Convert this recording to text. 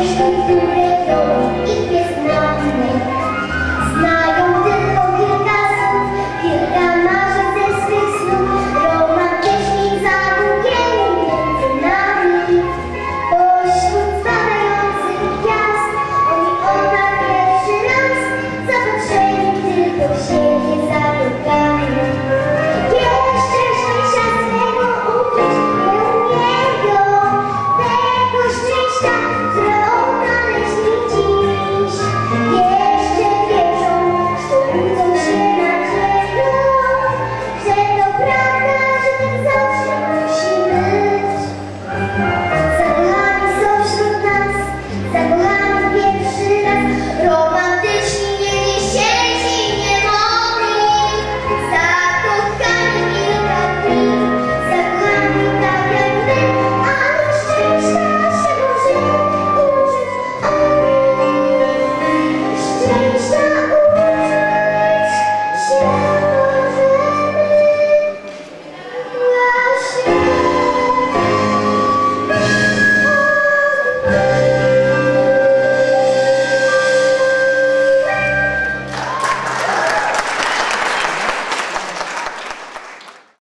Krishna through the door.